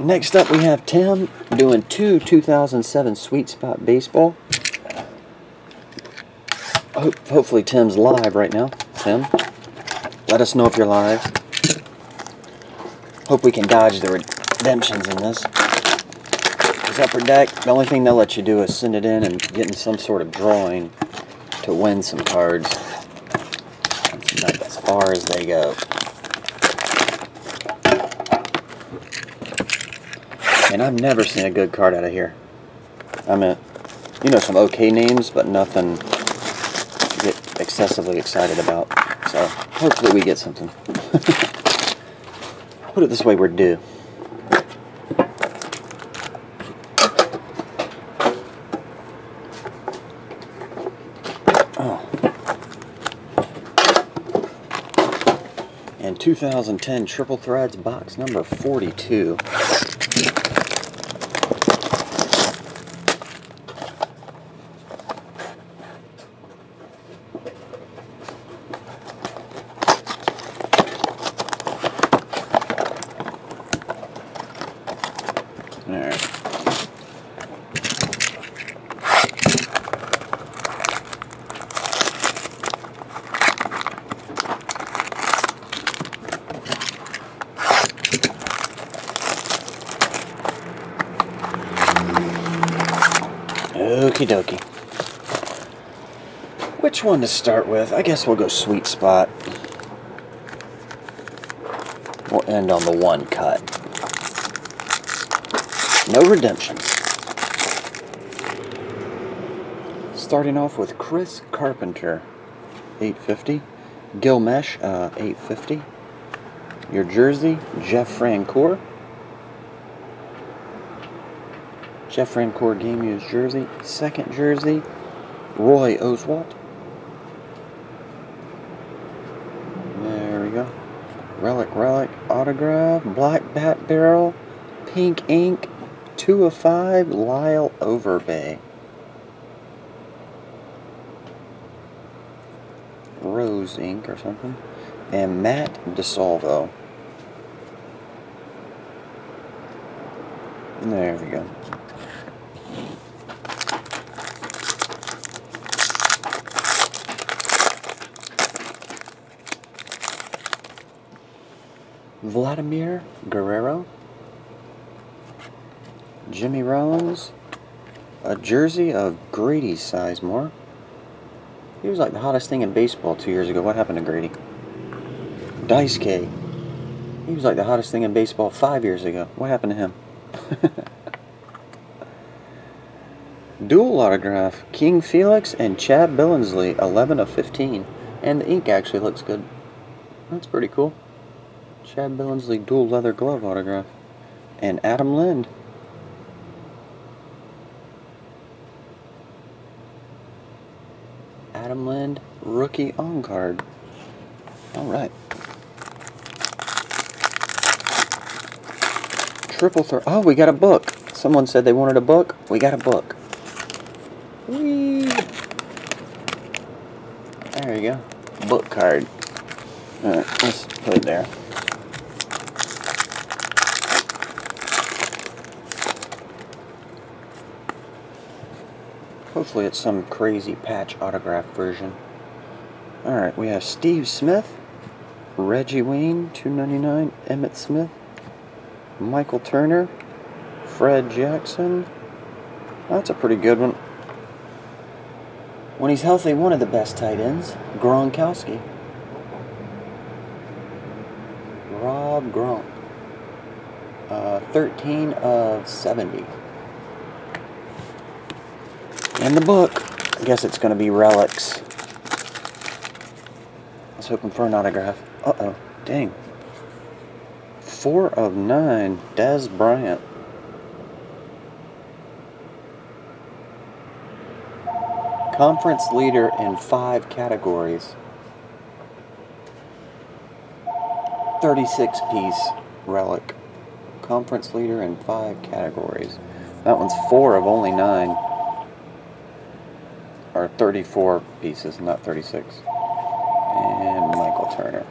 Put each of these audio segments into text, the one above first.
Next up, we have Tim doing two 2007 Sweet Spot Baseball. Hope, hopefully, Tim's live right now. Tim, let us know if you're live. Hope we can dodge the redemptions in this. This upper deck, the only thing they'll let you do is send it in and get in some sort of drawing to win some cards. That's about as far as they go. And I've never seen a good card out of here. I mean, you know, some okay names, but nothing to get excessively excited about. So, hopefully we get something. Put it this way, we're due. Oh. And 2010 Triple Threads box number 42. Alright. Okie dokie. Which one to start with? I guess we'll go sweet spot. We'll end on the one cut. No redemptions. Starting off with Chris Carpenter, 850. Gil Meche, uh, 850. Your jersey, Jeff Francoeur. Jeff Francoeur game used jersey. Second jersey, Roy Oswalt. There we go. Relic, relic, autograph, black bat barrel, pink ink, two of five, Lyle Overbay. Rose Inc. or something. And Matt DeSalvo. There we go. Vladimir Guerrero. Jimmy Rollins. A jersey of Grady Sizemore. He was like the hottest thing in baseball two years ago. What happened to Grady? Dice K. He was like the hottest thing in baseball five years ago. What happened to him? Dual autograph. King Felix and Chad Billingsley, 11 of 15. And the ink actually looks good. That's pretty cool. Chad Billingsley dual leather glove autograph. And Adam Lind. Adam Lind, rookie on card. Alright. Triple throw. Oh, we got a book. Someone said they wanted a book. We got a book. Whee! There you go. Book card. Alright, let's put it there. Hopefully it's some crazy patch autograph version. Alright, we have Steve Smith, Reggie Wayne, 299, Emmitt Smith, Michael Turner, Fred Jackson. That's a pretty good one. When he's healthy, one of the best tight ends, Gronkowski. Rob Gronk. Uh, 13 of 70. In the book, I guess it's going to be relics. I was hoping for an autograph. Uh-oh, dang. Four of nine, Dez Bryant. Conference leader in five categories. 36 piece relic. Conference leader in five categories. That one's four of only nine. Or 34 pieces, not 36. And Michael Turner.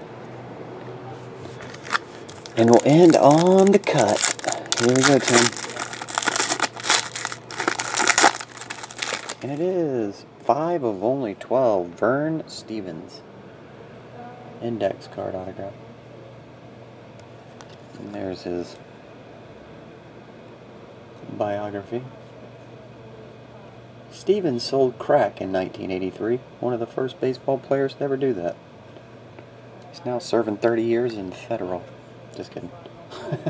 And we'll end on the cut. Here we go, Tim. And it is 5 of only 12. Vern Stephens. Index card autograph. And there's his biography. Stephens sold crack in 1983. One of the first baseball players to ever do that. He's now serving 30 years in federal. Just kidding.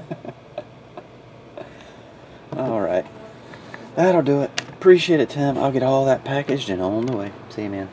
Alright. That'll do it. Appreciate it, Tim. I'll get all that packaged and on the way. See you, man.